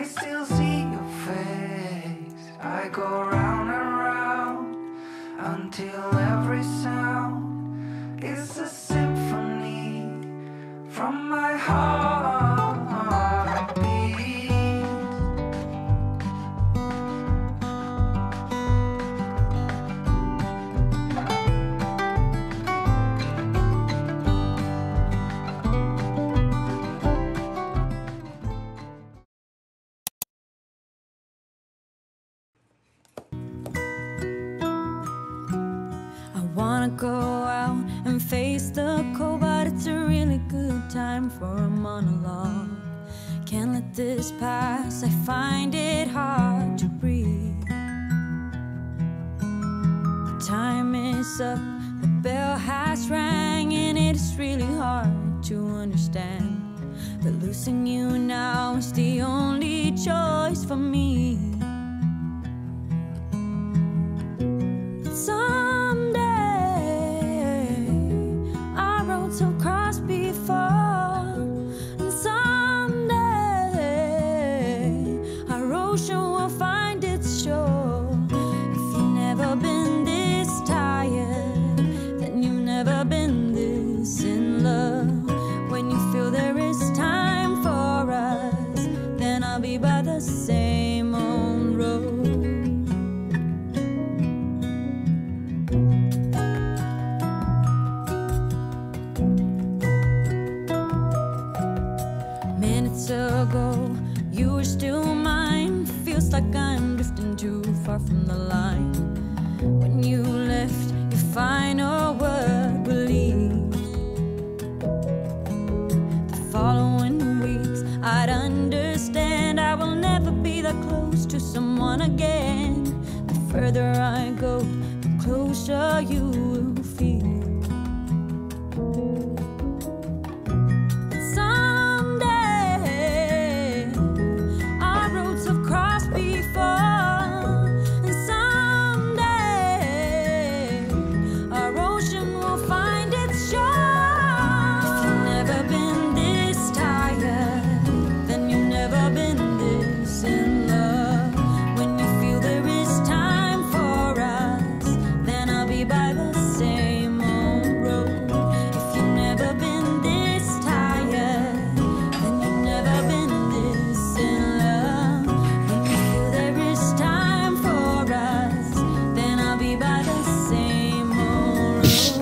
I still see your face. I go round and round until every sound go out and face the cold, but it's a really good time for a monologue. Can't let this pass, I find it hard to breathe. The time is up, the bell has rang, and it's really hard to understand But losing you now is the only choice for me. Too far from the line. When you left, your final word leave. The following weeks, I'd understand I will never be that close to someone again. The further I go, the closer you Peace.